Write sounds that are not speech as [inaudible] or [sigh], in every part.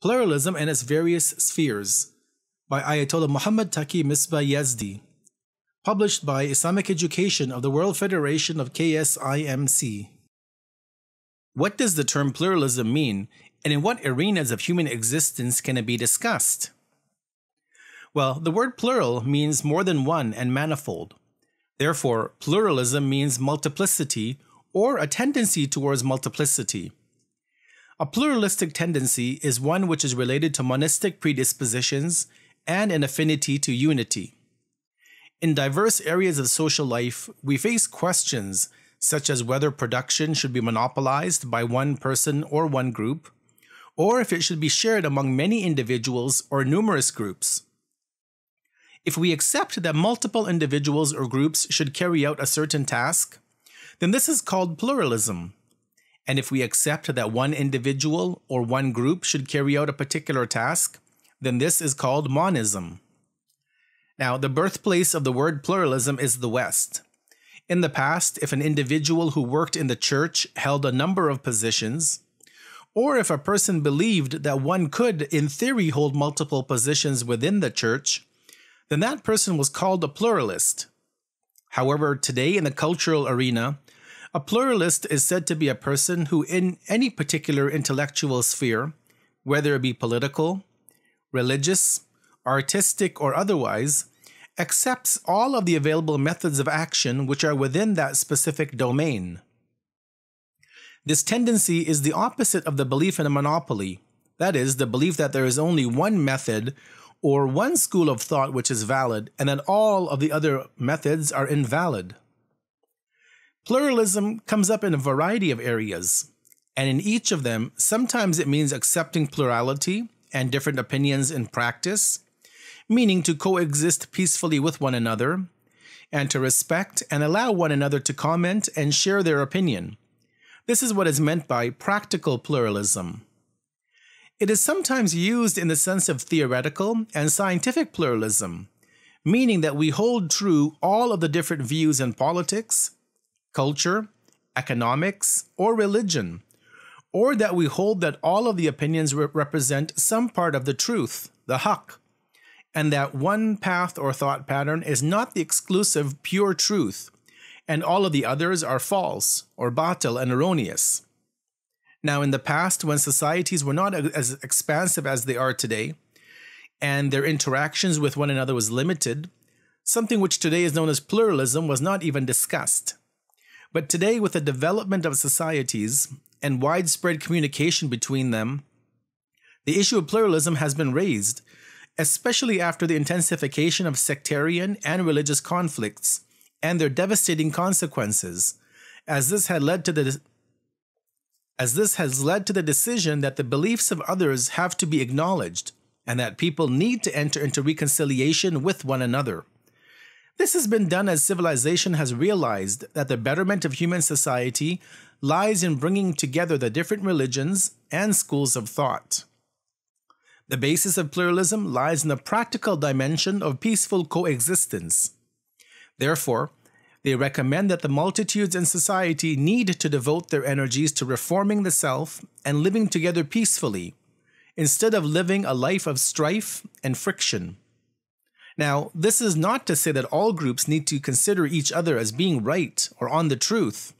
Pluralism and its Various Spheres by Ayatollah Muhammad Taqi Misbah Yazdi, published by Islamic Education of the World Federation of KSIMC. What does the term pluralism mean, and in what arenas of human existence can it be discussed? Well, the word plural means more than one and manifold. Therefore, pluralism means multiplicity or a tendency towards multiplicity. A pluralistic tendency is one which is related to monistic predispositions and an affinity to unity. In diverse areas of social life, we face questions such as whether production should be monopolized by one person or one group, or if it should be shared among many individuals or numerous groups. If we accept that multiple individuals or groups should carry out a certain task, then this is called pluralism. And if we accept that one individual or one group should carry out a particular task, then this is called monism. Now, the birthplace of the word pluralism is the West. In the past, if an individual who worked in the church held a number of positions, or if a person believed that one could, in theory, hold multiple positions within the church, then that person was called a pluralist. However, today in the cultural arena, a pluralist is said to be a person who, in any particular intellectual sphere, whether it be political, religious, artistic, or otherwise, accepts all of the available methods of action which are within that specific domain. This tendency is the opposite of the belief in a monopoly, that is, the belief that there is only one method or one school of thought which is valid and that all of the other methods are invalid. Pluralism comes up in a variety of areas, and in each of them, sometimes it means accepting plurality and different opinions in practice, meaning to coexist peacefully with one another, and to respect and allow one another to comment and share their opinion. This is what is meant by practical pluralism. It is sometimes used in the sense of theoretical and scientific pluralism, meaning that we hold true all of the different views in politics, culture, economics, or religion, or that we hold that all of the opinions re- represent some part of the truth, the haqq, and that one path or thought pattern is not the exclusive pure truth, and all of the others are false or batil and erroneous. Now, in the past, when societies were not as expansive as they are today, and their interactions with one another was limited, something which today is known as pluralism was not even discussed. But today, with the development of societies and widespread communication between them, the issue of pluralism has been raised, especially after the intensification of sectarian and religious conflicts and their devastating consequences, as this had led to the as this has led to the decision that the beliefs of others have to be acknowledged and that people need to enter into reconciliation with one another. This has been done as civilization has realized that the betterment of human society lies in bringing together the different religions and schools of thought. The basis of pluralism lies in the practical dimension of peaceful coexistence. Therefore, they recommend that the multitudes in society need to devote their energies to reforming the self and living together peacefully, instead of living a life of strife and friction. Now, this is not to say that all groups need to consider each other as being right or on the truth.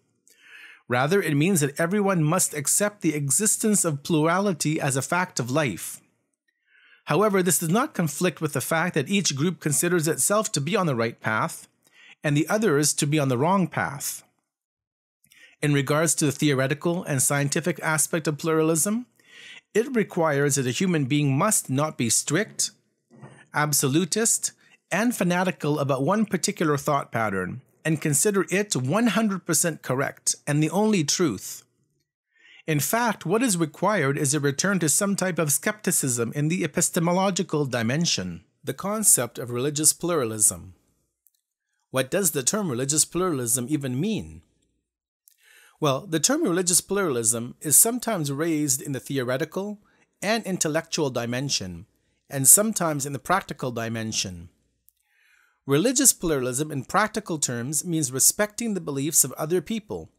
Rather, it means that everyone must accept the existence of plurality as a fact of life. However, this does not conflict with the fact that each group considers itself to be on the right path and the others to be on the wrong path. In regards to the theoretical and scientific aspect of pluralism, it requires that a human being must not be strict, absolutist, and fanatical about one particular thought pattern and consider it 100% correct and the only truth. In fact, what is required is a return to some type of skepticism in the epistemological dimension, the concept of religious pluralism. What does the term religious pluralism even mean? Well, the term religious pluralism is sometimes raised in the theoretical and intellectual dimension and sometimes in the practical dimension. Religious pluralism, in practical terms, means respecting the beliefs of other people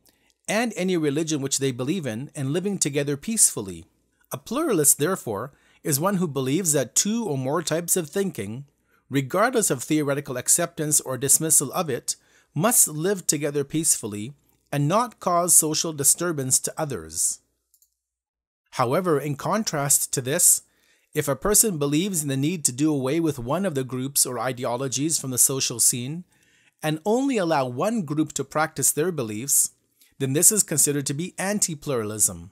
and any religion which they believe in and living together peacefully. A pluralist, therefore, is one who believes that two or more types of thinking, regardless of theoretical acceptance or dismissal of it, must live together peacefully and not cause social disturbance to others. However, in contrast to this, if a person believes in the need to do away with one of the groups or ideologies from the social scene and only allow one group to practice their beliefs, then this is considered to be anti pluralism.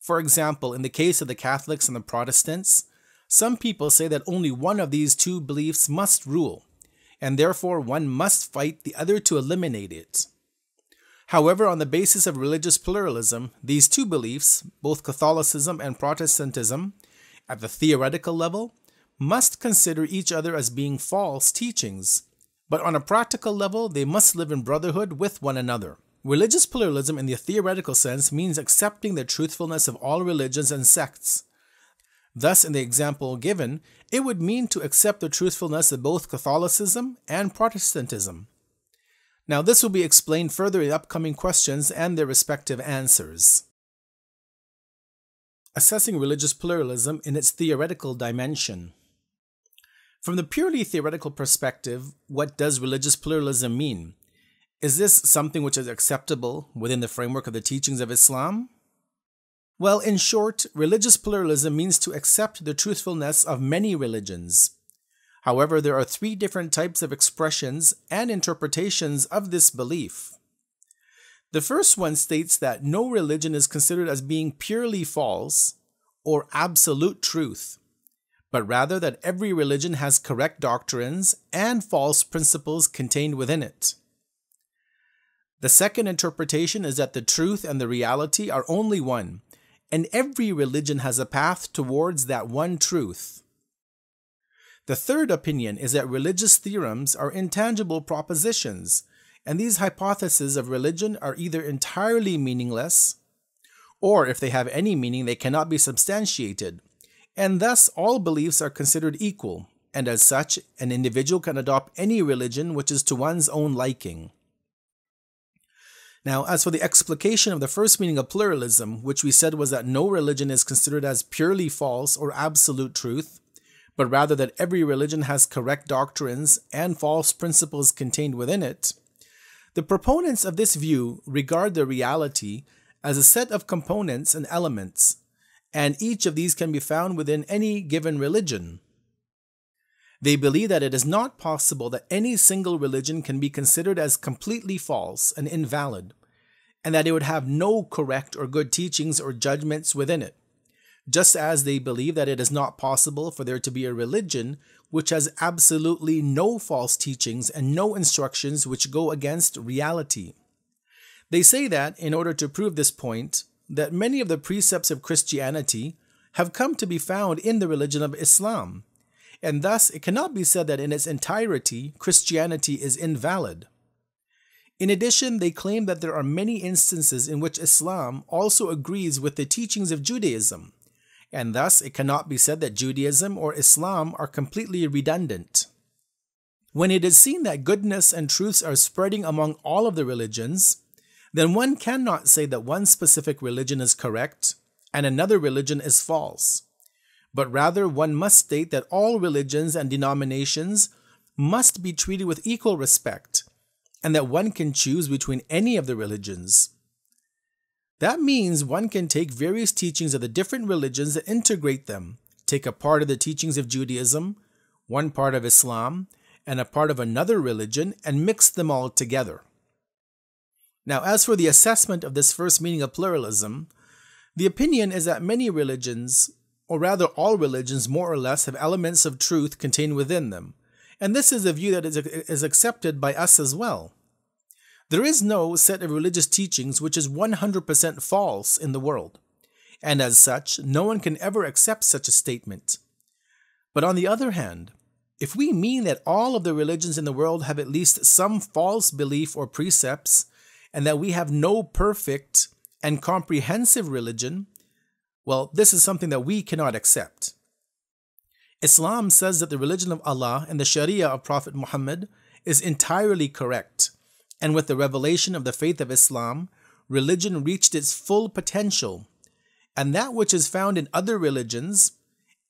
For example, in the case of the Catholics and the Protestants, some people say that only one of these two beliefs must rule, and therefore one must fight the other to eliminate it. However, on the basis of religious pluralism, these two beliefs, both Catholicism and Protestantism, at the theoretical level, must consider each other as being false teachings, but on a practical level, they must live in brotherhood with one another. Religious pluralism in the theoretical sense means accepting the truthfulness of all religions and sects. Thus, in the example given, it would mean to accept the truthfulness of both Catholicism and Protestantism. Now, this will be explained further in upcoming questions and their respective answers. Assessing religious pluralism in its theoretical dimension. From the purely theoretical perspective, what does religious pluralism mean? Is this something which is acceptable within the framework of the teachings of Islam? Well, in short, religious pluralism means to accept the truthfulness of many religions. However, there are three different types of expressions and interpretations of this belief. The first one states that no religion is considered as being purely false or absolute truth, but rather that every religion has correct doctrines and false principles contained within it. The second interpretation is that the truth and the reality are only one, and every religion has a path towards that one truth. The third opinion is that religious theorems are intangible propositions, and these hypotheses of religion are either entirely meaningless, or if they have any meaning, they cannot be substantiated, and thus all beliefs are considered equal, and as such, an individual can adopt any religion which is to one's own liking. Now, as for the explication of the first meaning of pluralism, which we said was that no religion is considered as purely false or absolute truth, but rather that every religion has correct doctrines and false principles contained within it, the proponents of this view regard the reality as a set of components and elements, and each of these can be found within any given religion. They believe that it is not possible that any single religion can be considered as completely false and invalid, and that it would have no correct or good teachings or judgments within it, just as they believe that it is not possible for there to be a religion which has absolutely no false teachings and no instructions which go against reality. They say that, in order to prove this point, that many of the precepts of Christianity have come to be found in the religion of Islam, and thus it cannot be said that in its entirety Christianity is invalid. In addition, they claim that there are many instances in which Islam also agrees with the teachings of Judaism, and thus it cannot be said that Judaism or Islam are completely redundant. When it is seen that goodness and truths are spreading among all of the religions, then one cannot say that one specific religion is correct and another religion is false but rather one must state that all religions and denominations must be treated with equal respect, and that one can choose between any of the religions. That means one can take various teachings of the different religions and integrate them, take a part of the teachings of Judaism, one part of Islam, and a part of another religion, and mix them all together. Now, as for the assessment of this first meaning of pluralism, the opinion is that many religions or rather all religions more or less have elements of truth contained within them, and this is a view that is, is accepted by us as well. There is no set of religious teachings which is 100% false in the world, and as such, no one can ever accept such a statement. But on the other hand, if we mean that all of the religions in the world have at least some false belief or precepts, and that we have no perfect and comprehensive religion, well, this is something that we cannot accept. Islam says that the religion of Allah and the Sharia of Prophet Muhammad is entirely correct, and with the revelation of the faith of Islam, religion reached its full potential, and that which is found in other religions,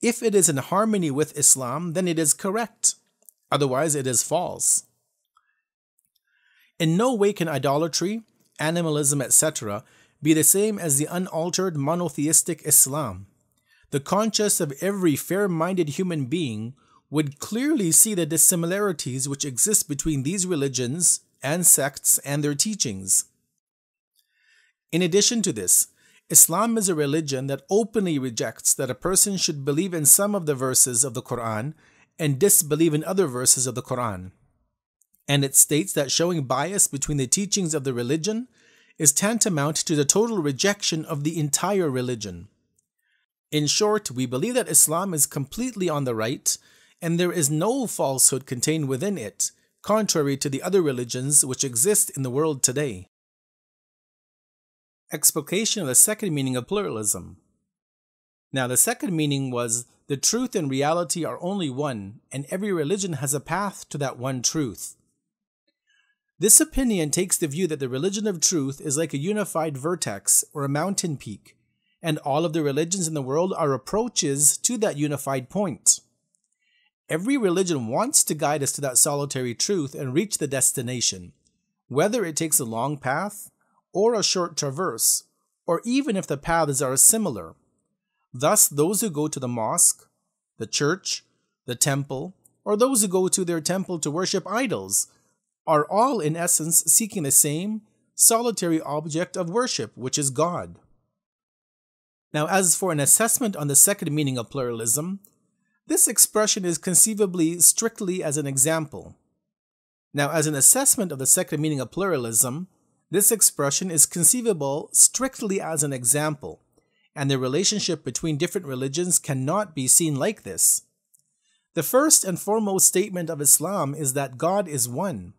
If it is in harmony with Islam, then it is correct. Otherwise, it is false. In no way can idolatry, animalism, etc., be the same as the unaltered monotheistic Islam. The conscience of every fair minded human being would clearly see the dissimilarities which exist between these religions and sects and their teachings. In addition to this, Islam is a religion that openly rejects that a person should believe in some of the verses of the Quran and disbelieve in other verses of the Quran. And it states that showing bias between the teachings of the religion is tantamount to the total rejection of the entire religion. In short, we believe that Islam is completely on the right, and there is no falsehood contained within it, contrary to the other religions which exist in the world today. Explication of the second meaning of pluralism. Now, the second meaning was the truth and reality are only one, and every religion has a path to that one truth. This opinion takes the view that the religion of truth is like a unified vertex or a mountain peak, and all of the religions in the world are approaches to that unified point. Every religion wants to guide us to that solitary truth and reach the destination, whether it takes a long path or a short traverse, or even if the paths are similar. Thus, those who go to the mosque, the church, the temple, or those who go to their temple to worship idols are all in essence seeking the same solitary object of worship, which is God. Now, as for an assessment on the second meaning of pluralism, this expression is conceivably strictly as an example. Now, as an assessment of the second meaning of pluralism, this expression is conceivable strictly as an example, and the relationship between different religions cannot be seen like this. The first and foremost statement of Islam is that God is one,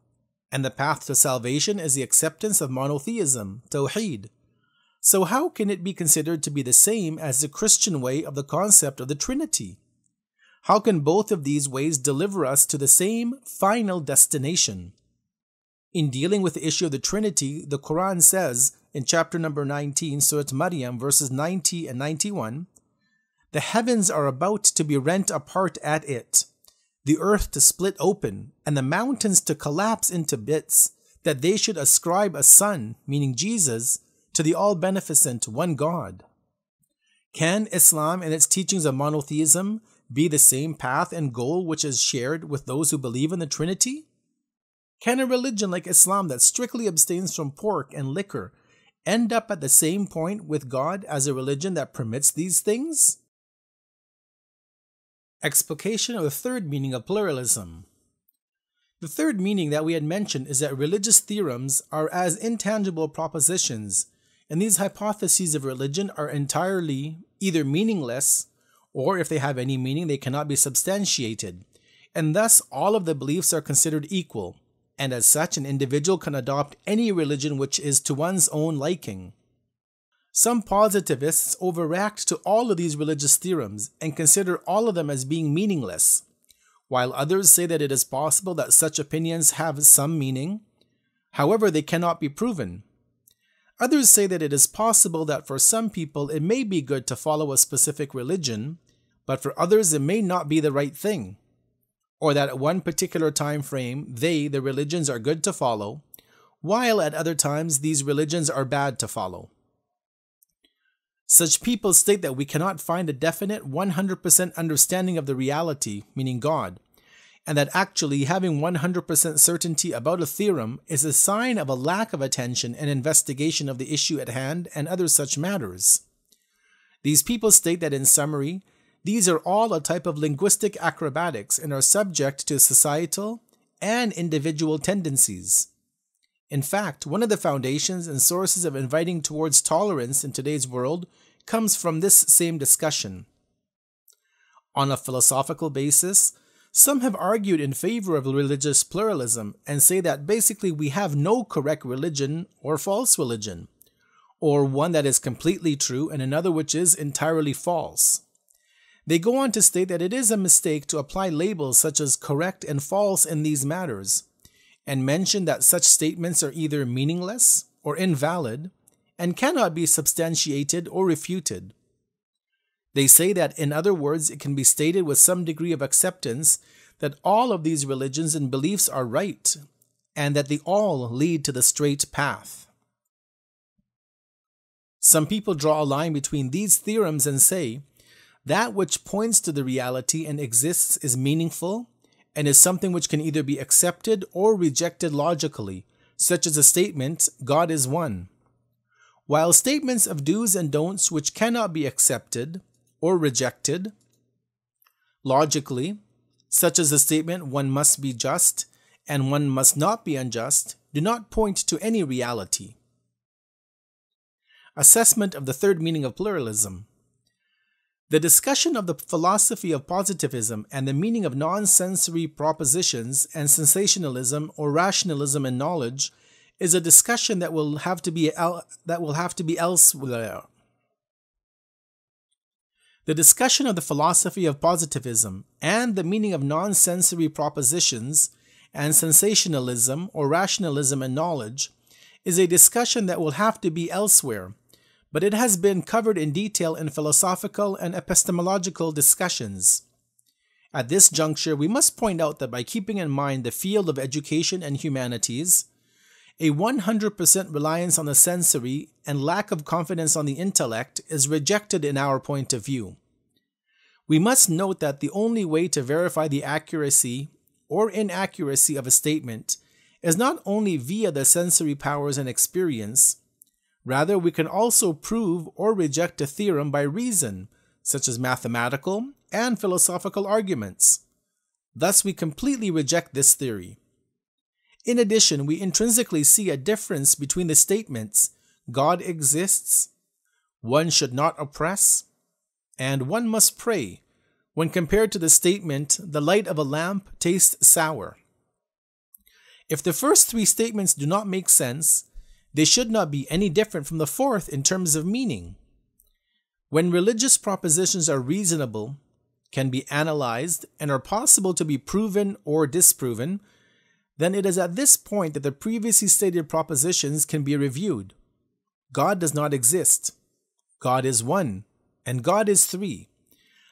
and the path to salvation is the acceptance of monotheism, Tawheed. So, how can it be considered to be the same as the Christian way of the concept of the Trinity? How can both of these ways deliver us to the same final destination? In dealing with the issue of the Trinity, the Quran says in chapter number 19, Surah Maryam, verses 90 and 91, The heavens are about to be rent apart at it the earth to split open, and the mountains to collapse into bits, that they should ascribe a son, meaning Jesus, to the all beneficent one God. Can Islam and its teachings of monotheism be the same path and goal which is shared with those who believe in the Trinity? Can a religion like Islam that strictly abstains from pork and liquor end up at the same point with God as a religion that permits these things? Explication of the third meaning of pluralism. The third meaning that we had mentioned is that religious theorems are as intangible propositions, and these hypotheses of religion are entirely either meaningless, or if they have any meaning, they cannot be substantiated, and thus all of the beliefs are considered equal, and as such, an individual can adopt any religion which is to one's own liking. Some positivists overreact to all of these religious theorems and consider all of them as being meaningless, while others say that it is possible that such opinions have some meaning. However, they cannot be proven. Others say that it is possible that for some people it may be good to follow a specific religion, but for others it may not be the right thing. Or that at one particular time frame they, the religions, are good to follow, while at other times these religions are bad to follow. Such people state that we cannot find a definite 100% understanding of the reality, meaning God, and that actually having 100% certainty about a theorem is a sign of a lack of attention and investigation of the issue at hand and other such matters. These people state that in summary, these are all a type of linguistic acrobatics and are subject to societal and individual tendencies. In fact, one of the foundations and sources of inviting towards tolerance in today's world comes from this same discussion. On a philosophical basis, some have argued in favor of religious pluralism and say that basically we have no correct religion or false religion, or one that is completely true and another which is entirely false. They go on to state that it is a mistake to apply labels such as correct and false in these matters, and mention that such statements are either meaningless or invalid and cannot be substantiated or refuted. They say that, in other words, it can be stated with some degree of acceptance that all of these religions and beliefs are right, and that they all lead to the straight path. Some people draw a line between these theorems and say, that which points to the reality and exists is meaningful and is something which can either be accepted or rejected logically, such as a statement, God is one. While statements of do's and don'ts which cannot be accepted or rejected logically, such as the statement, one must be just and one must not be unjust, do not point to any reality. Assessment of the third meaning of pluralism. The discussion of the philosophy of positivism and the meaning of non-sensory propositions and sensationalism or rationalism in knowledge is a discussion that will have to be el- that will have to be elsewhere. The discussion of the philosophy of positivism and the meaning of non-sensory propositions and sensationalism or rationalism in knowledge is a discussion that will have to be elsewhere but it has been covered in detail in philosophical and epistemological discussions. At this juncture, we must point out that by keeping in mind the field of education and humanities, a 100% reliance on the sensory and lack of confidence on the intellect is rejected in our point of view. We must note that the only way to verify the accuracy or inaccuracy of a statement is not only via the sensory powers and experience, Rather, we can also prove or reject a theorem by reason, such as mathematical and philosophical arguments. Thus, we completely reject this theory. In addition, we intrinsically see a difference between the statements God exists, one should not oppress, and one must pray, when compared to the statement the light of a lamp tastes sour. If the first three statements do not make sense, they should not be any different from the fourth in terms of meaning. When religious propositions are reasonable, can be analyzed, and are possible to be proven or disproven, then it is at this point that the previously stated propositions can be reviewed. God does not exist. God is one, and God is three.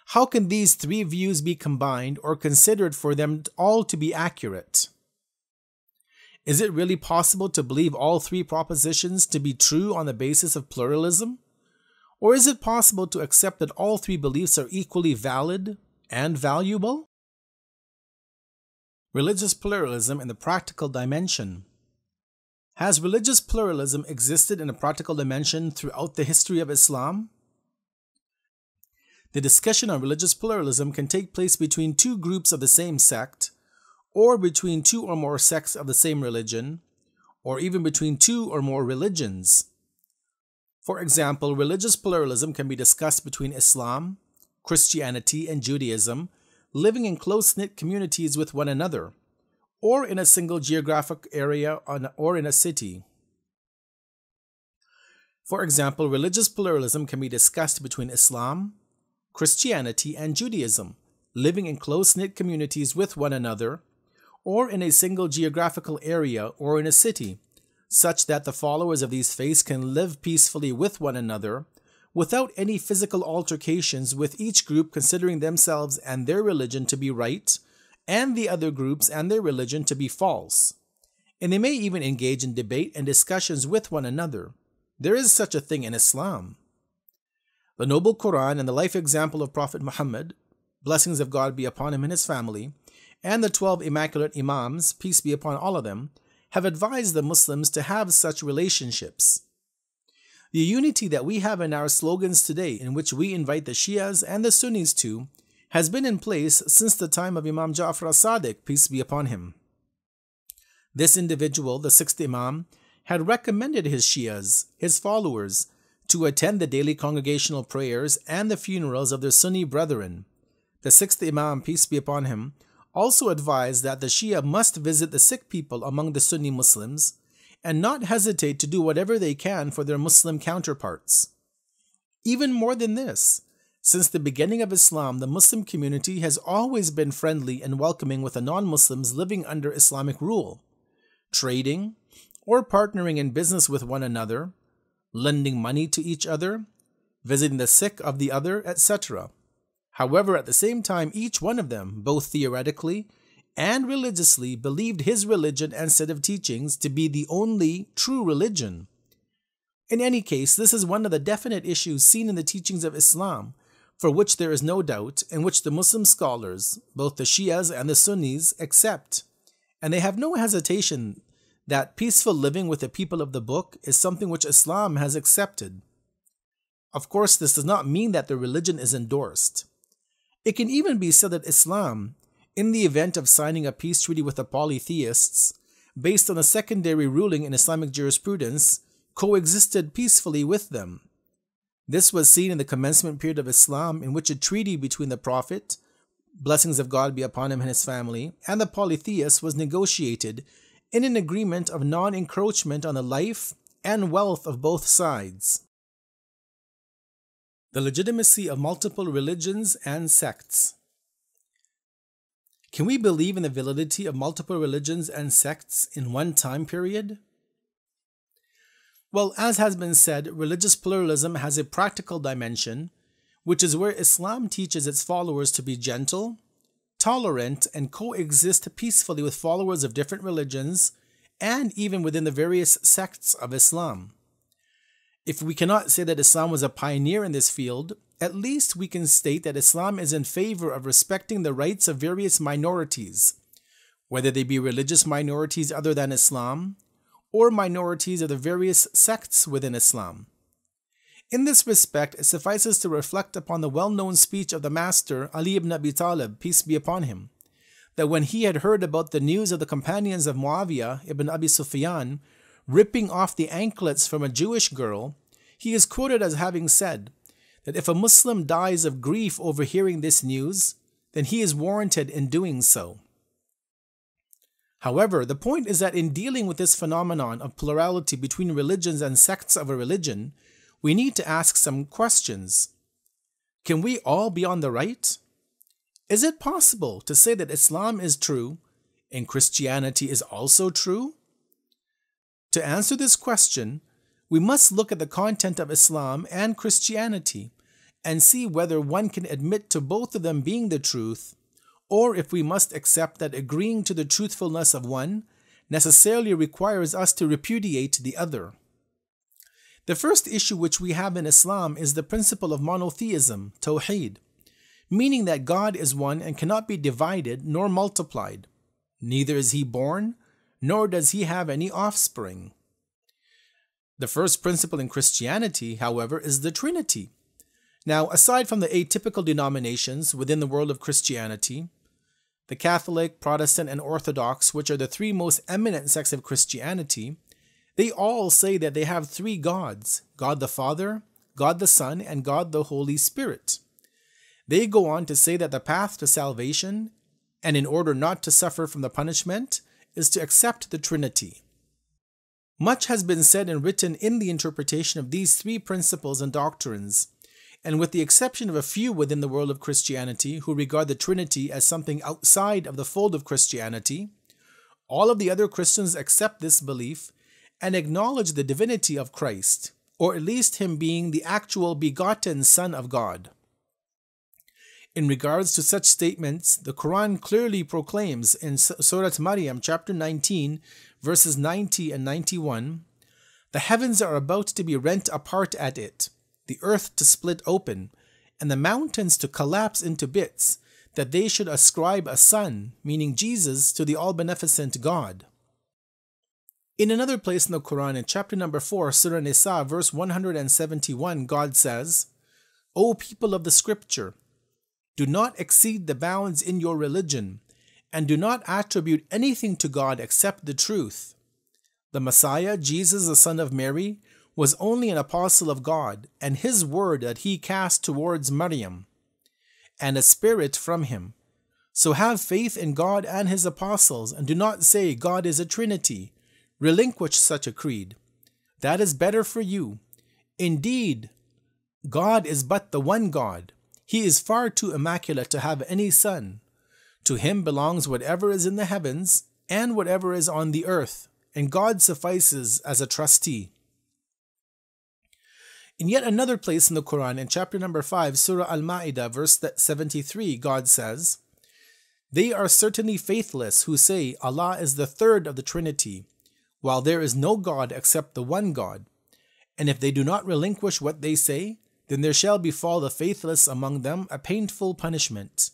How can these three views be combined or considered for them all to be accurate? Is it really possible to believe all three propositions to be true on the basis of pluralism? Or is it possible to accept that all three beliefs are equally valid and valuable? Religious pluralism in the practical dimension. Has religious pluralism existed in a practical dimension throughout the history of Islam? The discussion on religious pluralism can take place between two groups of the same sect, or between two or more sects of the same religion, or even between two or more religions. For example, religious pluralism can be discussed between Islam, Christianity, and Judaism living in close knit communities with one another, or in a single geographic area or in a city. For example, religious pluralism can be discussed between Islam, Christianity, and Judaism living in close knit communities with one another or in a single geographical area or in a city, such that the followers of these faiths can live peacefully with one another without any physical altercations, with each group considering themselves and their religion to be right, and the other groups and their religion to be false. And they may even engage in debate and discussions with one another. There is such a thing in Islam. The noble Quran and the life example of Prophet Muhammad, blessings of God be upon him and his family, and the 12 Immaculate Imams, peace be upon all of them, have advised the Muslims to have such relationships. The unity that we have in our slogans today, in which we invite the Shias and the Sunnis to, has been in place since the time of Imam Ja'far as-Sadiq, peace be upon him. This individual, the sixth Imam, had recommended his Shias, his followers, to attend the daily congregational prayers and the funerals of their Sunni brethren. The sixth Imam, peace be upon him, also advised that the Shia must visit the sick people among the Sunni Muslims and not hesitate to do whatever they can for their Muslim counterparts. Even more than this, since the beginning of Islam, the Muslim community has always been friendly and welcoming with the non Muslims living under Islamic rule, trading or partnering in business with one another, lending money to each other, visiting the sick of the other, etc. However, at the same time, each one of them, both theoretically and religiously, believed his religion and set of teachings to be the only true religion. In any case, this is one of the definite issues seen in the teachings of Islam, for which there is no doubt, and which the Muslim scholars, both the Shias and the Sunnis, accept. And they have no hesitation that peaceful living with the people of the book is something which Islam has accepted. Of course, this does not mean that the religion is endorsed. It can even be said that Islam, in the event of signing a peace treaty with the polytheists, based on a secondary ruling in Islamic jurisprudence, coexisted peacefully with them. This was seen in the commencement period of Islam, in which a treaty between the Prophet, blessings of God be upon him and his family, and the polytheists was negotiated in an agreement of non encroachment on the life and wealth of both sides. The legitimacy of multiple religions and sects. Can we believe in the validity of multiple religions and sects in one time period? Well, as has been said, religious pluralism has a practical dimension, which is where Islam teaches its followers to be gentle, tolerant, and coexist peacefully with followers of different religions and even within the various sects of Islam. If we cannot say that Islam was a pioneer in this field, at least we can state that Islam is in favor of respecting the rights of various minorities, whether they be religious minorities other than Islam, or minorities of the various sects within Islam. In this respect, it suffices to reflect upon the well known speech of the Master Ali ibn Abi Talib, peace be upon him, that when he had heard about the news of the companions of Muawiyah ibn Abi Sufyan ripping off the anklets from a Jewish girl, he is quoted as having said that if a Muslim dies of grief over hearing this news, then he is warranted in doing so. However, the point is that in dealing with this phenomenon of plurality between religions and sects of a religion, we need to ask some questions. Can we all be on the right? Is it possible to say that Islam is true and Christianity is also true? To answer this question, we must look at the content of Islam and Christianity and see whether one can admit to both of them being the truth, or if we must accept that agreeing to the truthfulness of one necessarily requires us to repudiate the other. The first issue which we have in Islam is the principle of monotheism, Tawheed, meaning that God is one and cannot be divided nor multiplied. Neither is he born, nor does he have any offspring. The first principle in Christianity, however, is the Trinity. Now, aside from the atypical denominations within the world of Christianity, the Catholic, Protestant, and Orthodox, which are the three most eminent sects of Christianity, they all say that they have three gods God the Father, God the Son, and God the Holy Spirit. They go on to say that the path to salvation, and in order not to suffer from the punishment, is to accept the Trinity. Much has been said and written in the interpretation of these three principles and doctrines, and with the exception of a few within the world of Christianity who regard the Trinity as something outside of the fold of Christianity, all of the other Christians accept this belief and acknowledge the divinity of Christ, or at least him being the actual begotten Son of God. In regards to such statements, the Quran clearly proclaims in Surah Maryam, chapter 19, verses 90 and 91 The heavens are about to be rent apart at it, the earth to split open, and the mountains to collapse into bits, that they should ascribe a son, meaning Jesus, to the all beneficent God. In another place in the Quran, in chapter number 4, Surah Nisa, verse 171, God says, O people of the scripture, do not exceed the bounds in your religion, and do not attribute anything to God except the truth. The Messiah, Jesus, the Son of Mary, was only an apostle of God, and his word that he cast towards Maryam, and a spirit from him. So have faith in God and his apostles, and do not say God is a trinity Relinquish such a creed. That is better for you. Indeed, God is but the one God. He is far too immaculate to have any son. To him belongs whatever is in the heavens and whatever is on the earth, and God suffices as a trustee. In yet another place in the Quran, in chapter number 5, Surah Al Ma'idah, verse 73, God says, They are certainly faithless who say Allah is the third of the Trinity, while there is no God except the one God. And if they do not relinquish what they say, then there shall befall the faithless among them a painful punishment.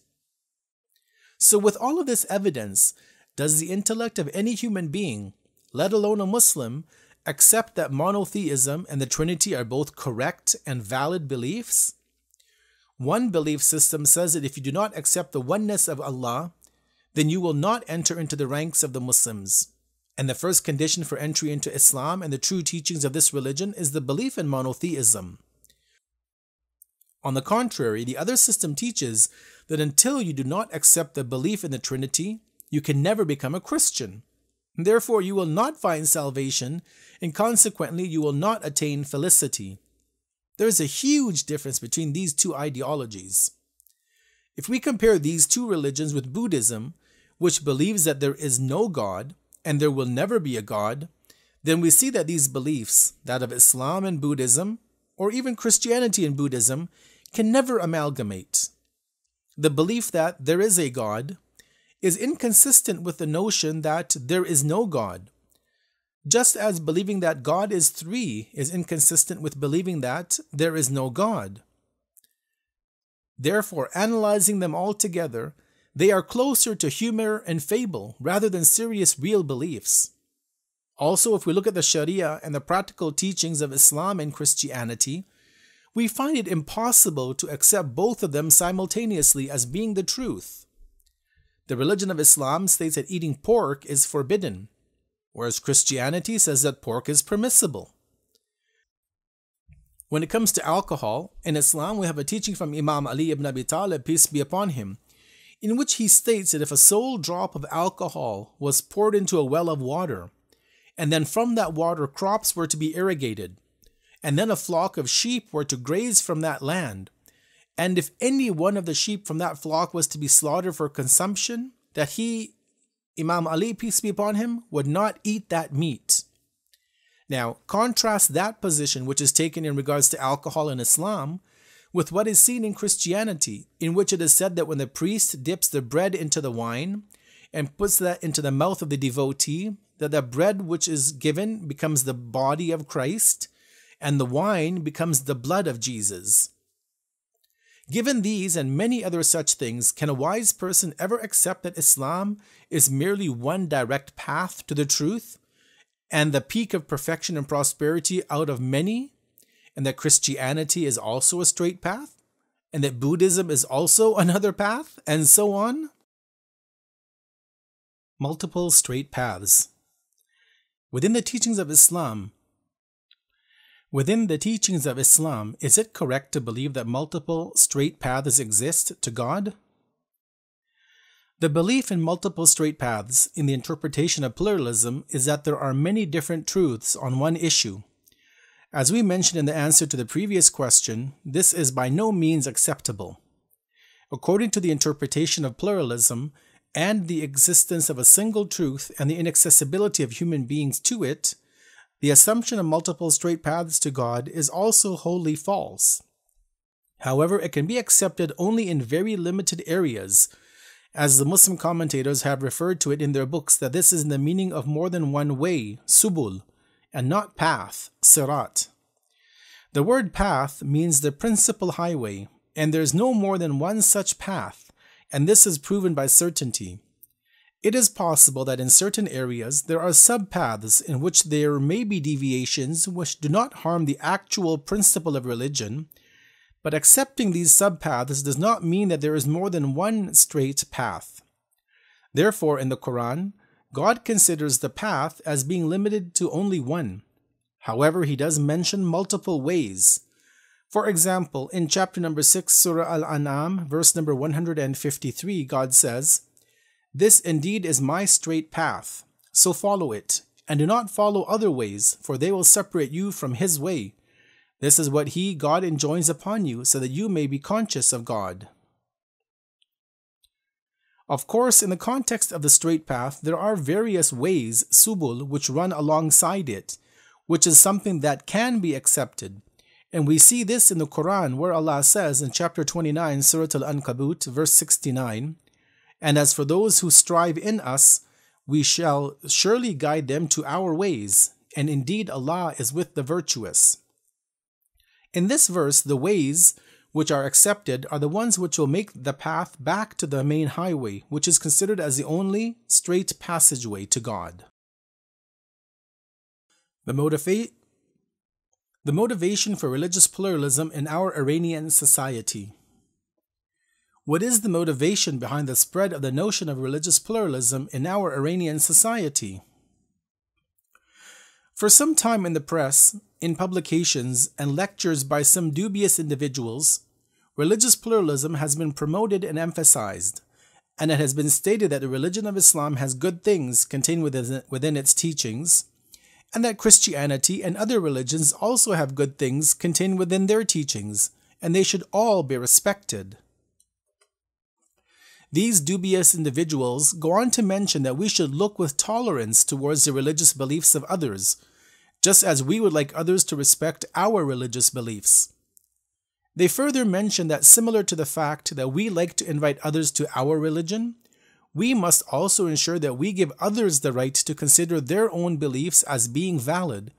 So, with all of this evidence, does the intellect of any human being, let alone a Muslim, accept that monotheism and the Trinity are both correct and valid beliefs? One belief system says that if you do not accept the oneness of Allah, then you will not enter into the ranks of the Muslims. And the first condition for entry into Islam and the true teachings of this religion is the belief in monotheism. On the contrary, the other system teaches that until you do not accept the belief in the Trinity, you can never become a Christian. Therefore, you will not find salvation, and consequently, you will not attain felicity. There is a huge difference between these two ideologies. If we compare these two religions with Buddhism, which believes that there is no God and there will never be a God, then we see that these beliefs, that of Islam and Buddhism, or even Christianity and Buddhism, can never amalgamate. The belief that there is a God is inconsistent with the notion that there is no God. Just as believing that God is three is inconsistent with believing that there is no God. Therefore, analyzing them all together, they are closer to humor and fable rather than serious real beliefs. Also, if we look at the Sharia and the practical teachings of Islam and Christianity, we find it impossible to accept both of them simultaneously as being the truth. The religion of Islam states that eating pork is forbidden, whereas Christianity says that pork is permissible. When it comes to alcohol, in Islam we have a teaching from Imam Ali ibn Abi Talib, peace be upon him, in which he states that if a sole drop of alcohol was poured into a well of water, and then from that water crops were to be irrigated, and then a flock of sheep were to graze from that land. And if any one of the sheep from that flock was to be slaughtered for consumption, that he, Imam Ali, peace be upon him, would not eat that meat. Now, contrast that position, which is taken in regards to alcohol in Islam, with what is seen in Christianity, in which it is said that when the priest dips the bread into the wine and puts that into the mouth of the devotee, that the bread which is given becomes the body of Christ, and the wine becomes the blood of Jesus. Given these and many other such things, can a wise person ever accept that Islam is merely one direct path to the truth and the peak of perfection and prosperity out of many, and that Christianity is also a straight path, and that Buddhism is also [laughs] another path, and so on? Multiple straight paths. Within the teachings of Islam, Within the teachings of Islam, is it correct to believe that multiple straight paths exist to God? The belief in multiple straight paths in the interpretation of pluralism is that there are many different truths on one issue. As we mentioned in the answer to the previous question, this is by no means acceptable. According to the interpretation of pluralism and the existence of a single truth and the inaccessibility of human beings to it, the assumption of multiple straight paths to God is also wholly false. However, it can be accepted only in very limited areas, as the Muslim commentators have referred to it in their books that this is in the meaning of more than one way, subul, and not path, sirat. The word path means the principal highway, and there is no more than one such path, and this is proven by certainty. It is possible that in certain areas there are subpaths in which there may be deviations which do not harm the actual principle of religion, but accepting these subpaths does not mean that there is more than one straight path. Therefore, in the Quran, God considers the path as being limited to only one. However, He does mention multiple ways. For example, in chapter number 6, Surah Al An'am, verse number 153, God says, this indeed is my straight path, so follow it, and do not follow other ways, for they will separate you from His way. This is what He, God, enjoins upon you, so that you may be conscious of God. Of course, in the context of the straight path, there are various ways, subul, which run alongside it, which is something that can be accepted, And we see this in the Quran, where Allah says in chapter 29, Surah Al Ankabut, verse 69 And as for those who strive in us, we shall surely guide them to our ways, and indeed Allah is with the virtuous. In this verse, the ways which are accepted are the ones which will make the path back to the main highway, which is considered as the only straight passageway to God. The, motiva- the motivation for religious pluralism in our Iranian society. What is the motivation behind the spread of the notion of religious pluralism in our Iranian society? For some time in the press, in publications, and lectures by some dubious individuals, religious pluralism has been promoted and emphasized, and it has been stated that the religion of Islam has good things contained within, its teachings, and that Christianity and other religions also have good things contained within their teachings, and they should all be respected. These dubious individuals go on to mention that we should look with tolerance towards the religious beliefs of others, just as we would like others to respect our religious beliefs. They further mention that similar to the fact that we like to invite others to our religion, we must also ensure that we give others the right to consider their own beliefs as being valid,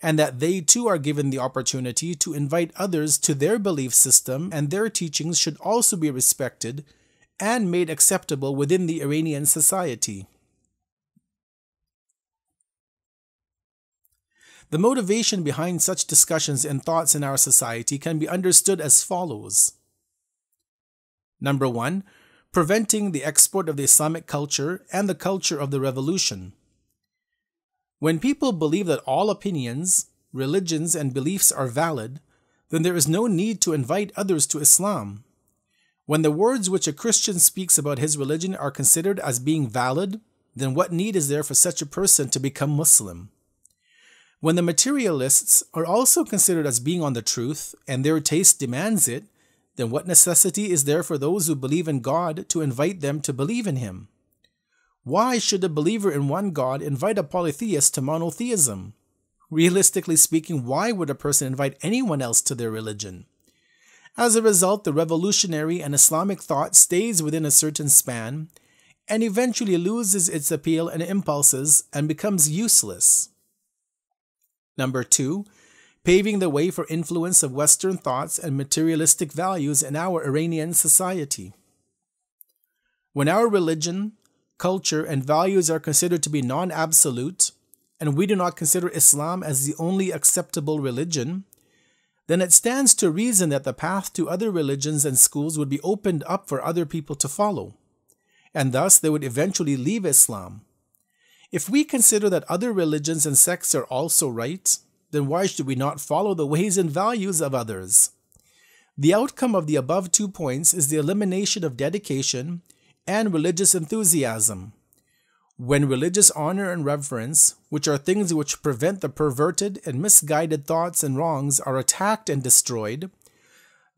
and that they too are given the opportunity to invite others to their belief system, and their teachings should also be respected and made acceptable within the Iranian society. The motivation behind such discussions and thoughts in our society can be understood as follows. Number one, preventing the export of the Islamic culture and the culture of the revolution. When people believe that all opinions, religions, and beliefs are valid, then there is no need to invite others to Islam. When the words which a Christian speaks about his religion are considered as being valid, then what need is there for such a person to become Muslim? When the materialists are also considered as being on the truth and their taste demands it, then what necessity is there for those who believe in God to invite them to believe in Him? Why should a believer in one God invite a polytheist to monotheism? Realistically speaking, why would a person invite anyone else to their religion? As a result, the revolutionary and Islamic thought stays within a certain span and eventually loses its appeal and impulses and becomes useless. Number two, paving the way for influence of Western thoughts and materialistic values in our Iranian society. When our religion, culture, and values are considered to be non absolute, and we do not consider Islam as the only acceptable religion, then it stands to reason that the path to other religions and schools would be opened up for other people to follow, and thus they would eventually leave Islam. If we consider that other religions and sects are also right, then why should we not follow the ways and values of others? The outcome of the above two points is the elimination of dedication and religious enthusiasm. When religious honor and reverence, which are things which prevent the perverted and misguided thoughts and wrongs, are attacked and destroyed,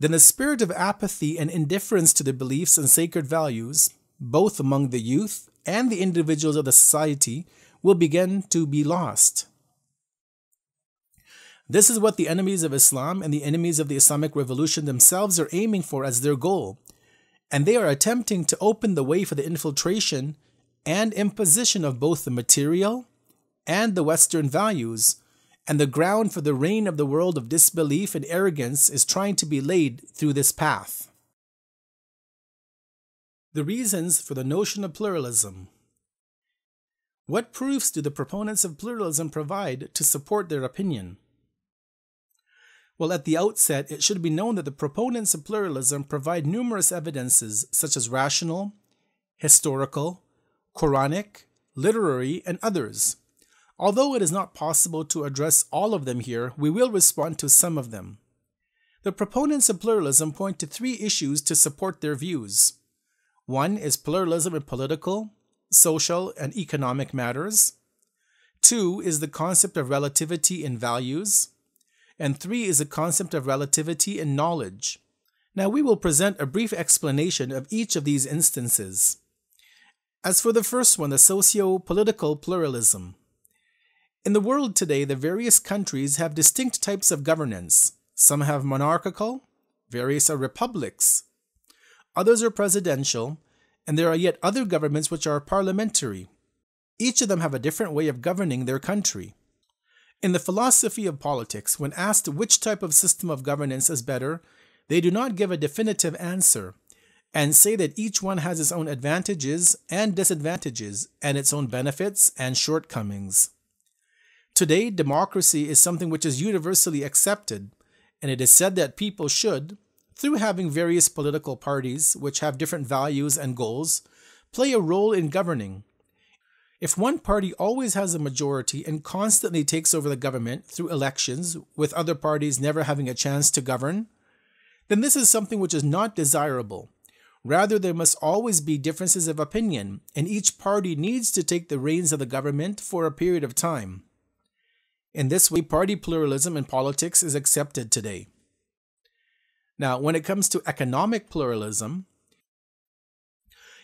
then the spirit of apathy and indifference to the beliefs and sacred values, both among the youth and the individuals of the society, will begin to be lost. This is what the enemies of Islam and the enemies of the Islamic Revolution themselves are aiming for as their goal, and they are attempting to open the way for the infiltration and imposition of both the material and the Western values, and the ground for the reign of the world of disbelief and arrogance is trying to be laid through this path. The reasons for the notion of pluralism. What proofs do the proponents of pluralism provide to support their opinion? Well, at the outset, it should be known that the proponents of pluralism provide numerous evidences such as rational, historical, Quranic, literary, and others. Although it is not possible to address all of them here, we will respond to some of them. The proponents of pluralism point to three issues to support their views. One is pluralism in political, social, and economic matters. Two is the concept of relativity in values and three is the concept of relativity in knowledge. Now we will present a brief explanation of each of these instances. As for the first one, the socio-political pluralism. In the world today, the various countries have distinct types of governance, Some have monarchical, various are republics. Others are presidential, and there are yet other governments which are parliamentary. Each of them have a different way of governing their country. In the philosophy of politics, when asked which type of system of governance is better, they do not give a definitive answer and say that each one has its own advantages and disadvantages and its own benefits and shortcomings. Today, democracy is something which is universally accepted, and it is said that people should, through having various political parties which have different values and goals, play a role in governing. If one party always has a majority and constantly takes over the government through elections, with other parties never having a chance to govern, then this is something which is not desirable. Rather, there must always be differences of opinion, and each party needs to take the reins of the government for a period of time. In this way, party pluralism in politics is accepted today. Now, when it comes to economic pluralism,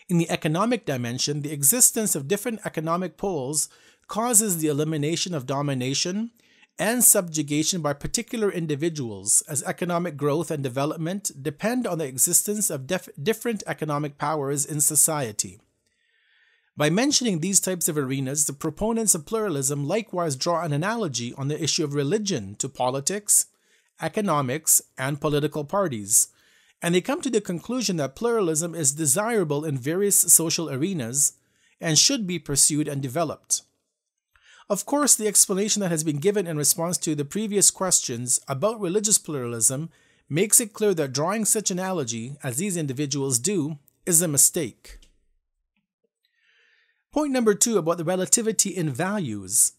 in the economic dimension, the existence of different economic poles causes the elimination of domination and subjugation by particular individuals, as economic growth and development depend on the existence of different economic powers in society. By mentioning these types of arenas, the proponents of pluralism likewise draw an analogy on the issue of religion to politics, economics, and political parties, and they come to the conclusion that pluralism is desirable in various social arenas and should be pursued and developed. Of course, the explanation that has been given in response to the previous questions about religious pluralism makes it clear that drawing such analogy, as these individuals do, is a mistake. Point number two about the relativity in values.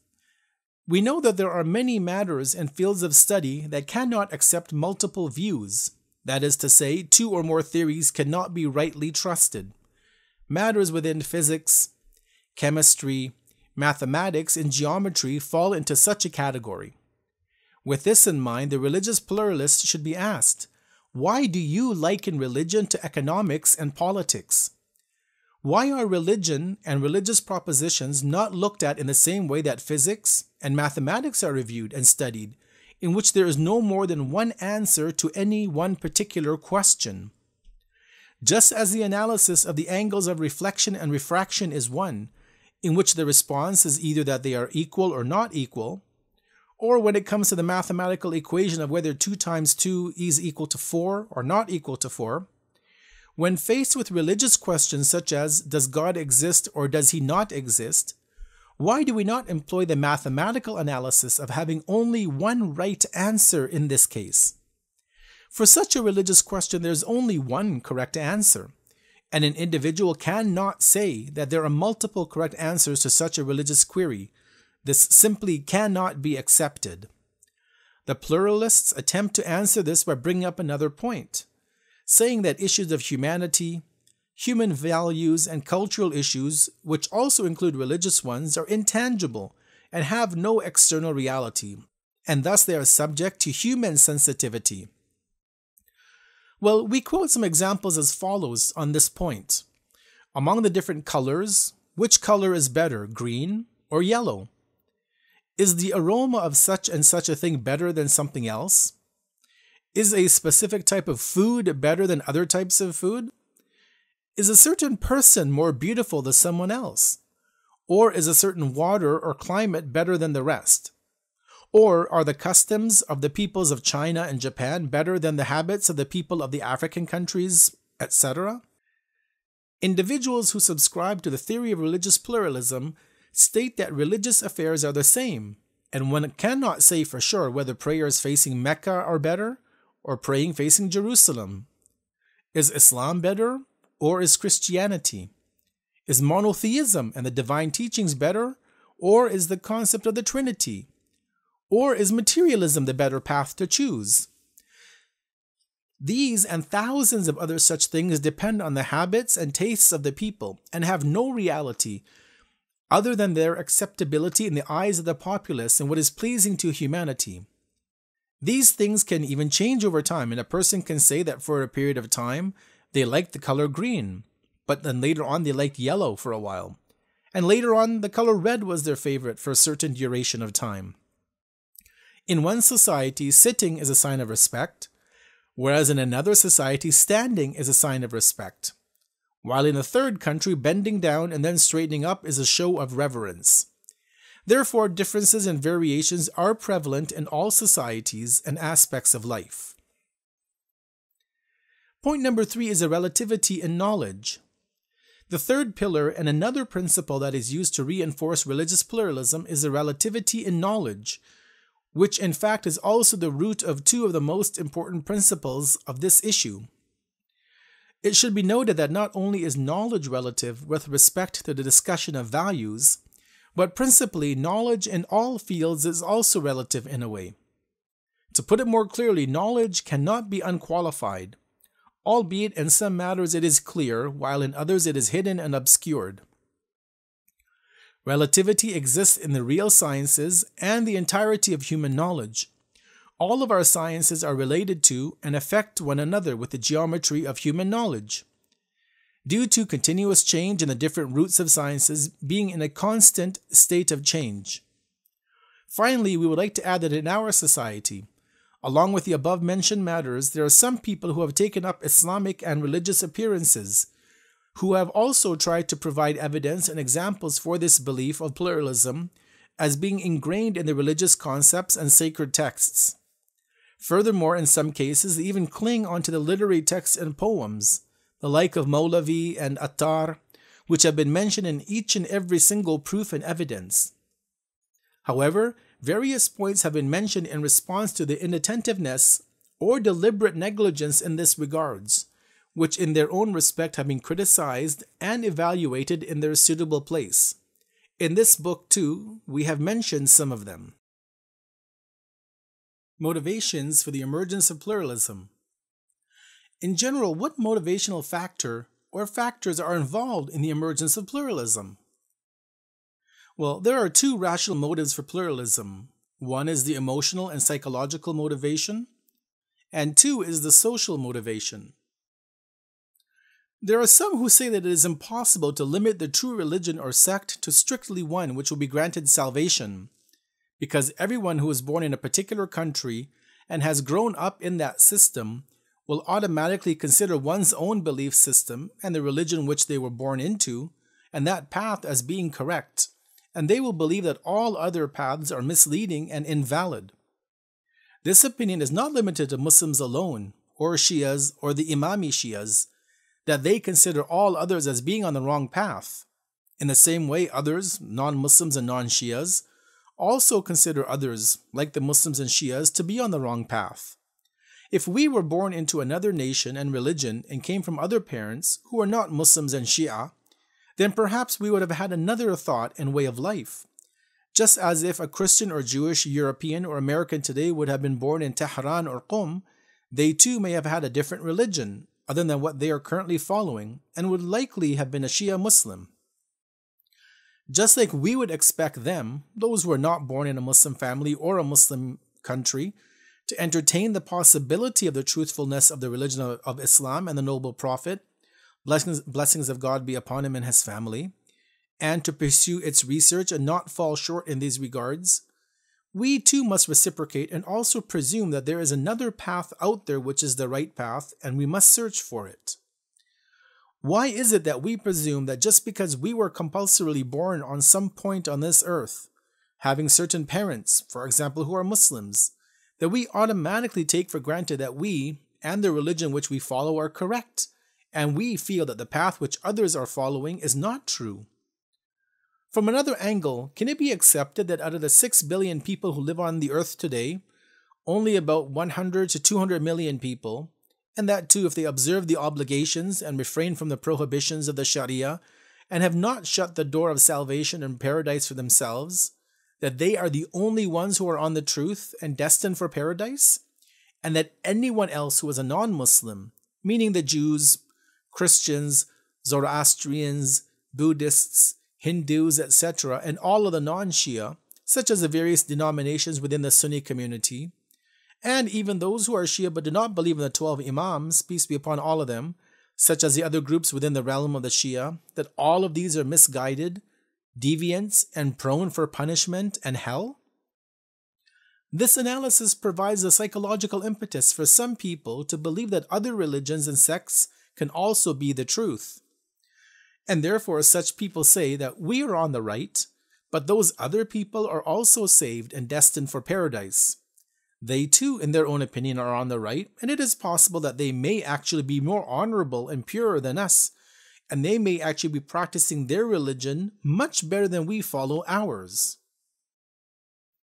We know that there are many matters and fields of study that cannot accept multiple views. That is to say, two or more theories cannot be rightly trusted. Matters within physics, chemistry, mathematics, and geometry fall into such a category. With this in mind, the religious pluralist should be asked why do you liken religion to economics and politics? Why are religion and religious propositions not looked at in the same way that physics and mathematics are reviewed and studied, in which there is no more than one answer to any one particular question? Just as the analysis of the angles of reflection and refraction is one, in which the response is either that they are equal or not equal, or when it comes to the mathematical equation of whether 2 times 2 is equal to 4 or not equal to 4, when faced with religious questions such as Does God exist or does he not exist? Why do we not employ the mathematical analysis of having only one right answer in this case? For such a religious question, there's only one correct answer, and an individual cannot say that there are multiple correct answers to such a religious query. This simply cannot be accepted. The pluralists attempt to answer this by bringing up another point saying that issues of humanity, human values, and cultural issues, which also include religious ones, are intangible and have no external reality, and thus they are subject to human sensitivity. Well, we quote some examples as follows on this point. Among the different colors, which color is better, green or yellow? Is the aroma of such and such a thing better than something else? Is a specific type of food better than other types of food? Is a certain person more beautiful than someone else? Or is a certain water or climate better than the rest? Or are the customs of the peoples of China and Japan better than the habits of the people of the African countries, etc.? Individuals who subscribe to the theory of religious pluralism state that religious affairs are the same, and one cannot say for sure whether prayers facing Mecca are better or praying facing Jerusalem? Is Islam better or is Christianity? Is monotheism and the divine teachings better or is the concept of the Trinity? Or is materialism the better path to choose? These and thousands of other such things depend on the habits and tastes of the people and have no reality other than their acceptability in the eyes of the populace and what is pleasing to humanity. These things can even change over time, and a person can say that for a period of time they liked the color green, but then later on they liked yellow for a while. And later on, the color red was their favorite for a certain duration of time. In one society, sitting is a sign of respect, whereas in another society, standing is a sign of respect, while in a third country, bending down and then straightening up is a show of reverence. Therefore, differences and variations are prevalent in all societies and aspects of life. Point number three is a relativity in knowledge. The third pillar and another principle that is used to reinforce religious pluralism is a relativity in knowledge, which in fact is also the root of two of the most important principles of this issue. It should be noted that not only is knowledge relative with respect to the discussion of values, but principally knowledge in all fields is also relative in a way. To put it more clearly, knowledge cannot be unqualified, albeit in some matters it is clear, while in others it is hidden and obscured. Relativity exists in the real sciences and the entirety of human knowledge. All of our sciences are related to and affect one another with the geometry of human knowledge. Due to continuous change in the different roots of sciences being in a constant state of change. Finally, we would like to add that in our society, along with the above mentioned matters, there are some people who have taken up Islamic and religious appearances who have also tried to provide evidence and examples for this belief of pluralism as being ingrained in the religious concepts and sacred texts. Furthermore, in some cases, they even cling onto the literary texts and poems, the like of Mawlavi and Attar, which have been mentioned in each and every single proof and evidence. However, various points have been mentioned in response to the inattentiveness or deliberate negligence in this regards, which in their own respect have been criticized and evaluated in their suitable place. In this book, too, we have mentioned some of them. Motivations for the emergence of pluralism. In general, what motivational factor or factors are involved in the emergence of pluralism? Well, there are two rational motives for pluralism. One is the emotional and psychological motivation, and two is the social motivation. There are some who say that it is impossible to limit the true religion or sect to strictly one which will be granted salvation, because everyone who is born in a particular country and has grown up in that system will automatically consider one's own belief system and the religion which they were born into and that path as being correct, and they will believe that all other paths are misleading and invalid. This opinion is not limited to Muslims alone, or Shias, or the Imami Shias, that they consider all others as being on the wrong path. In the same way, others, non Muslims and non Shias, also consider others, like the Muslims and Shias, to be on the wrong path. If we were born into another nation and religion and came from other parents who are not Muslims and Shia, then perhaps we would have had another thought and way of life. Just as if a Christian or Jewish, European, or American today would have been born in Tehran or Qum, they too may have had a different religion, other than what they are currently following and would likely have been a Shia Muslim. Just like we would expect them, those who are not born in a Muslim family or a Muslim country, to entertain the possibility of the truthfulness of the religion of, of Islam and the noble Prophet, blessings, blessings of God be upon him and his family, and to pursue its research and not fall short in these regards, we too must reciprocate and also presume that there is another path out there which is the right path, and we must search for it. Why is it that we presume that just because we were compulsorily born on some point on this earth, having certain parents, for example, who are Muslims, that we automatically take for granted that we and the religion which we follow are correct, and we feel that the path which others are following is not true? From another angle, can it be accepted that out of the 6 billion people who live on the earth today, only about 100 to 200 million people, and that too if they observe the obligations and refrain from the prohibitions of the Sharia, and have not shut the door of salvation and paradise for themselves, that they are the only ones who are on the truth and destined for paradise? And that anyone else who is a non Muslim, meaning the Jews, Christians, Zoroastrians, Buddhists, Hindus, etc., and all of the non Shia, such as the various denominations within the Sunni community, and even those who are Shia but do not believe in the 12 Imams, peace be upon all of them, such as the other groups within the realm of the Shia, that all of these are misguided, deviants, and prone for punishment and hell? This analysis provides a psychological impetus for some people to believe that other religions and sects can also be the truth. And therefore, such people say that we are on the right, but those other people are also saved and destined for paradise. They too, in their own opinion, are on the right, and it is possible that they may actually be more honorable and purer than us, and they may actually be practicing their religion much better than we follow ours.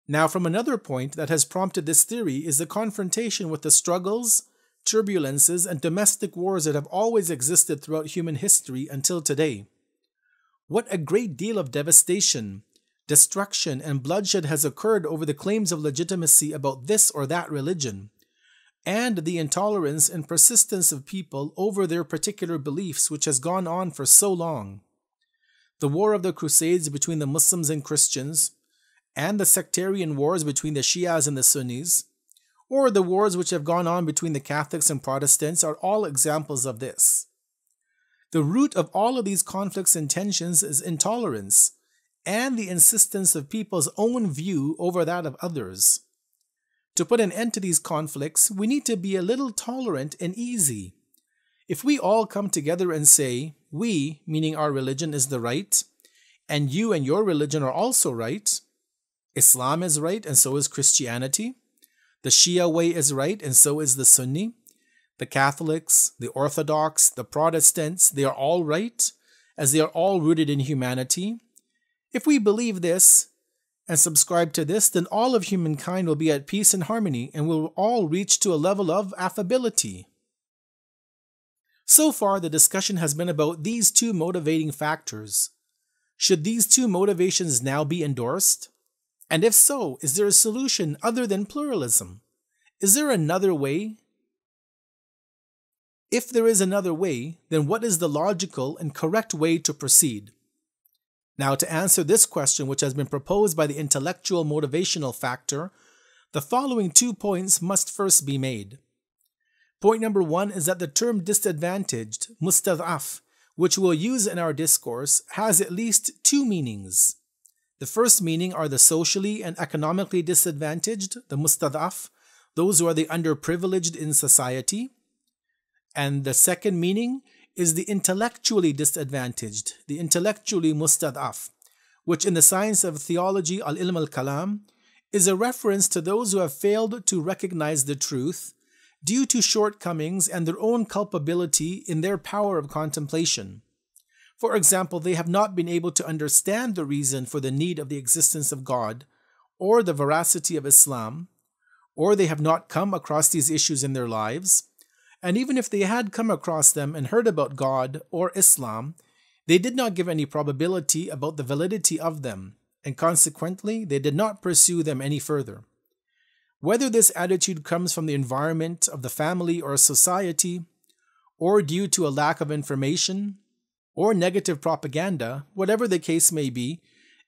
Now, from another point that has prompted this theory is the confrontation with the struggles, turbulences, and domestic wars that have always existed throughout human history until today. What a great deal of devastation, destruction, and bloodshed has occurred over the claims of legitimacy about this or that religion, and the intolerance and persistence of people over their particular beliefs which has gone on for so long. The War of the Crusades between the Muslims and Christians, and the sectarian wars between the Shias and the Sunnis, or the wars which have gone on between the Catholics and Protestants, are all examples of this. The root of all of these conflicts and tensions is intolerance and the insistence of people's own view over that of others. To put an end to these conflicts, we need to be a little tolerant and easy. If we all come together and say, we, meaning our religion, is the right, and you and your religion are also right, Islam is right, and so is Christianity, the Shia way is right, and so is the Sunni, the Catholics, the Orthodox, the Protestants, they are all right, as they are all rooted in humanity, if we believe this and subscribe to this, then all of humankind will be at peace and harmony and will all reach to a level of affability. So far, the discussion has been about these two motivating factors. Should these two motivations now be endorsed? And if so, is there a solution other than pluralism? Is there another way? If there is another way, then what is the logical and correct way to proceed? Now, to answer this question, which has been proposed by the intellectual motivational factor, the following two points must first be made. Point number one is that the term disadvantaged, mustad'af, which we'll use in our discourse, has at least two meanings. The first meaning are the socially and economically disadvantaged, the mustad'af, those who are the underprivileged in society. And the second meaning is the intellectually disadvantaged, the intellectually mustad'af, which in the science of theology, al ilm al kalam, is a reference to those who have failed to recognize the truth due to shortcomings and their own culpability in their power of contemplation. For example, they have not been able to understand the reason for the need of the existence of God or the veracity of Islam, or they have not come across these issues in their lives, and even if they had come across them and heard about God or Islam, they did not give any probability about the validity of them, and consequently, they did not pursue them any further. Whether this attitude comes from the environment of the family or society, or due to a lack of information, or negative propaganda, whatever the case may be,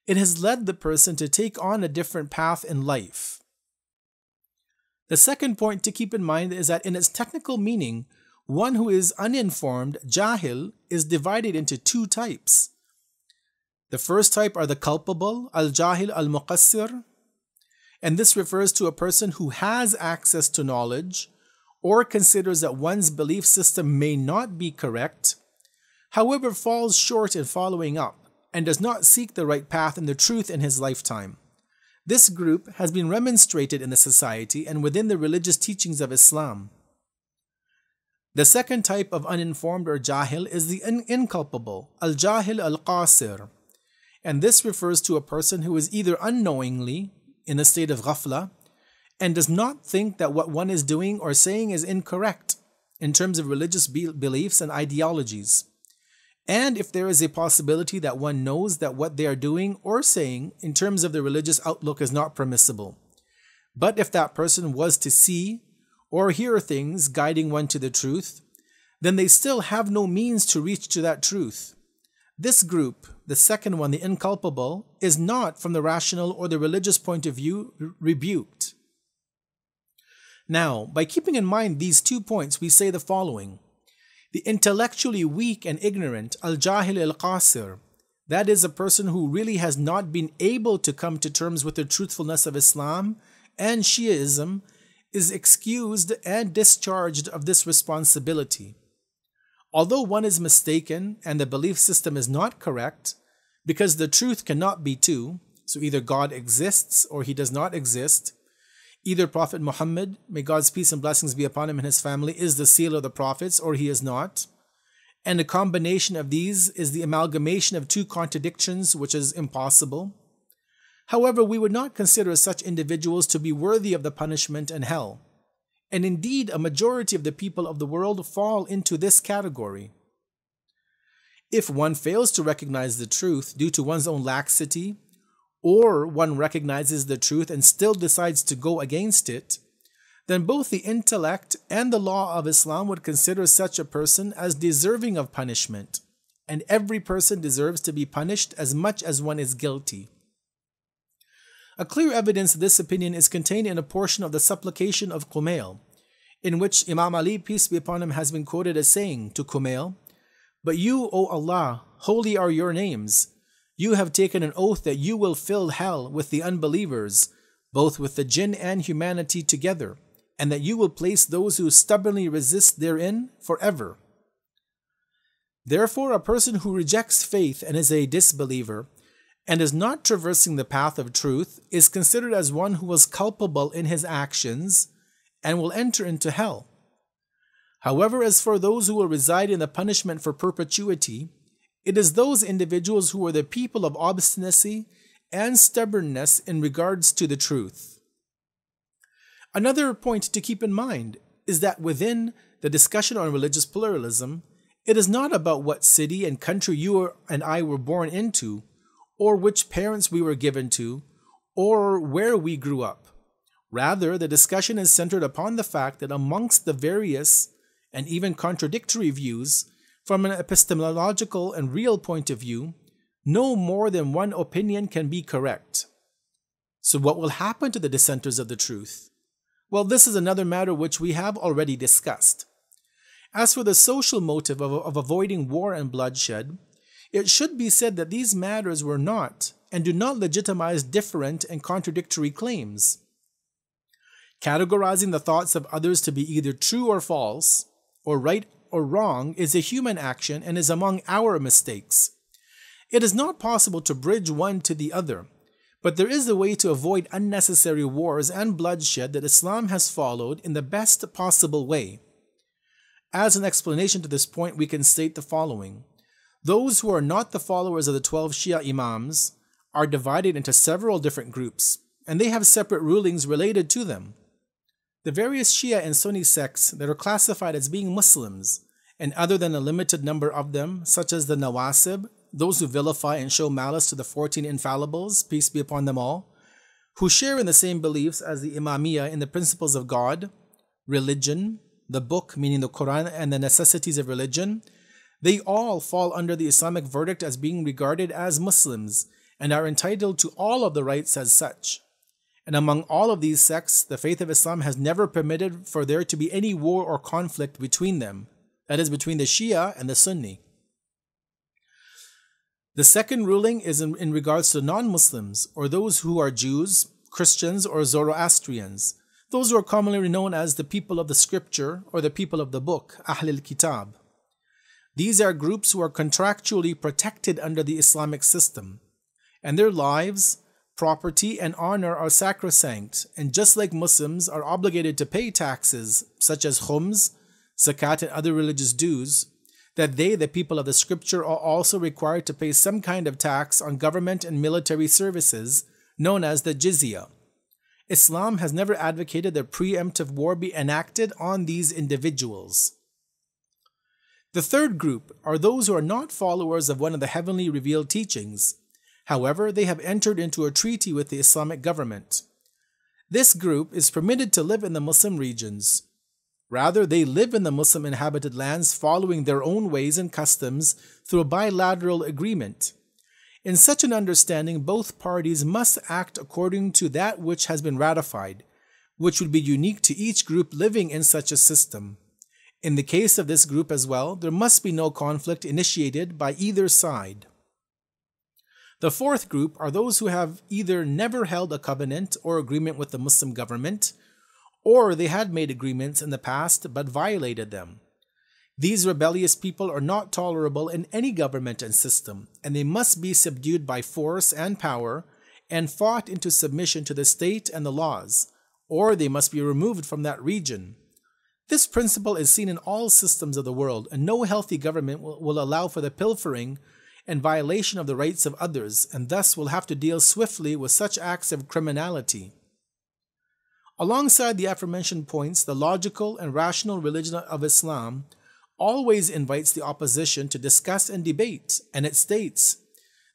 it has led the person to take on a different path in life. The second point to keep in mind is that in its technical meaning, one who is uninformed, jahil, is divided into two types. The first type are the culpable, al jahil al muqassir, and this refers to a person who has access to knowledge or considers that one's belief system may not be correct, however, falls short in following up and does not seek the right path and the truth in his lifetime. This group has been remonstrated in the society and within the religious teachings of Islam. The second type of uninformed or jahil is the in- inculpable, al jahil al qasir, and this refers to a person who is either unknowingly in a state of ghafla and does not think that what one is doing or saying is incorrect in terms of religious be- beliefs and ideologies. And if there is a possibility that one knows that what they are doing or saying in terms of the religious outlook is not permissible. But if that person was to see or hear things guiding one to the truth, then they still have no means to reach to that truth. This group, the second one, the inculpable, is not from the rational or the religious point of view rebuked. Now, by keeping in mind these two points, we say the following. The intellectually weak and ignorant, al jahil al qasir, that is a person who really has not been able to come to terms with the truthfulness of Islam and Shiaism is excused and discharged of this responsibility. Although one is mistaken and the belief system is not correct, because the truth cannot be two, so either God exists or he does not exist, either Prophet Muhammad, may God's peace and blessings be upon him and his family, is the seal of the prophets or he is not, and a combination of these is the amalgamation of two contradictions, which is impossible. However, we would not consider such individuals to be worthy of the punishment and hell. And indeed, a majority of the people of the world fall into this category. If one fails to recognize the truth due to one's own laxity, or one recognizes the truth and still decides to go against it, then both the intellect and the law of Islam would consider such a person as deserving of punishment, and every person deserves to be punished as much as one is guilty. A clear evidence of this opinion is contained in a portion of the supplication of Kumail, in which Imam Ali, peace be upon him, has been quoted as saying to Kumail, But you, O Allah, holy are your names. You have taken an oath that you will fill hell with the unbelievers, both with the jinn and humanity together, and that you will place those who stubbornly resist therein forever. Therefore, a person who rejects faith and is a disbeliever and is not traversing the path of truth is considered as one who was culpable in his actions and will enter into hell. However, as for those who will reside in the punishment for perpetuity, it is those individuals who are the people of obstinacy and stubbornness in regards to the truth. Another point to keep in mind is that within the discussion on religious pluralism, it is not about what city and country you and I were born into or which parents we were given to, or where we grew up. Rather, the discussion is centered upon the fact that amongst the various and even contradictory views, from an epistemological and real point of view, no more than one opinion can be correct. So, what will happen to the dissenters of the truth? Well, this is another matter which we have already discussed. As for the social motive of, of avoiding war and bloodshed, it should be said that these matters were not and do not legitimize different and contradictory claims. Categorizing the thoughts of others to be either true or false, or right or wrong, is a human action and is among our mistakes. It is not possible to bridge one to the other, but there is a way to avoid unnecessary wars and bloodshed that Islam has followed in the best possible way. As an explanation to this point, we can state the following. Those who are not the followers of the 12 Shia Imams are divided into several different groups, and they have separate rulings related to them. The various Shia and Sunni sects that are classified as being Muslims, and other than a limited number of them, such as the Nawasib, those who vilify and show malice to the 14 infallibles, peace be upon them all, who share in the same beliefs as the Imamiyah in the principles of God, religion, the book, meaning the Quran, and the necessities of religion, they all fall under the Islamic verdict as being regarded as Muslims and are entitled to all of the rights as such. And among all of these sects, the faith of Islam has never permitted for there to be any war or conflict between them, that is, between the Shia and the Sunni. The second ruling is in, in regards to non Muslims, or those who are Jews, Christians, or Zoroastrians, those who are commonly known as the people of the scripture or the people of the book, Ahlul Kitab. These are groups who are contractually protected under the Islamic system, and their lives, property, and honor are sacrosanct, and just like Muslims are obligated to pay taxes such as khums, zakat, and other religious dues, that they, the people of the scripture, are also required to pay some kind of tax on government and military services known as the jizya. Islam has never advocated that preemptive war be enacted on these individuals. The third group are those who are not followers of one of the heavenly revealed teachings. However, they have entered into a treaty with the Islamic government. This group is permitted to live in the Muslim regions. Rather, they live in the Muslim inhabited lands following their own ways and customs through a bilateral agreement. In such an understanding, both parties must act according to that which has been ratified, which would be unique to each group living in such a system. In the case of this group as well, there must be no conflict initiated by either side. The fourth group are those who have either never held a covenant or agreement with the Muslim government, or they had made agreements in the past but violated them. These rebellious people are not tolerable in any government and system, and they must be subdued by force and power and fought into submission to the state and the laws, or they must be removed from that region. This principle is seen in all systems of the world, and no healthy government will, will allow for the pilfering and violation of the rights of others, and thus will have to deal swiftly with such acts of criminality. Alongside the aforementioned points, the logical and rational religion of Islam always invites the opposition to discuss and debate, and it states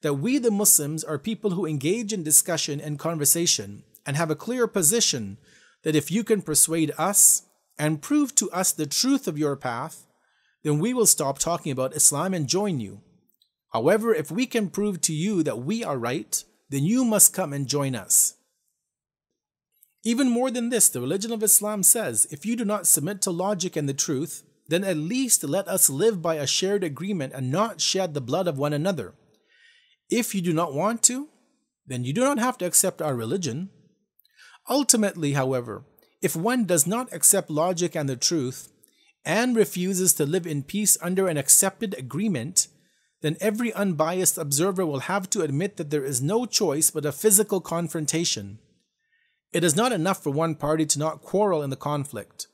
that we, the Muslims, are people who engage in discussion and conversation and have a clear position that if you can persuade us and prove to us the truth of your path, then we will stop talking about Islam and join you. However, if we can prove to you that we are right, then you must come and join us. Even more than this, the religion of Islam says if you do not submit to logic and the truth, then at least let us live by a shared agreement and not shed the blood of one another. If you do not want to, then you do not have to accept our religion. Ultimately, however, if one does not accept logic and the truth, and refuses to live in peace under an accepted agreement, then every unbiased observer will have to admit that there is no choice but a physical confrontation. It is not enough for one party to not quarrel in the conflict.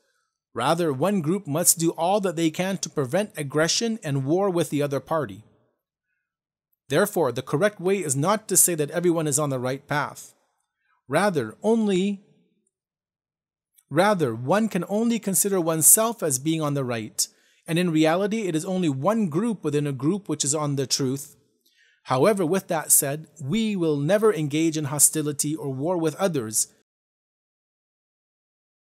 Rather, one group must do all that they can to prevent aggression and war with the other party. Therefore, the correct way is not to say that everyone is on the right path. Rather, only Rather, one can only consider oneself as being on the right, and in reality, it is only one group within a group which is on the truth. However, with that said, we will never engage in hostility or war with others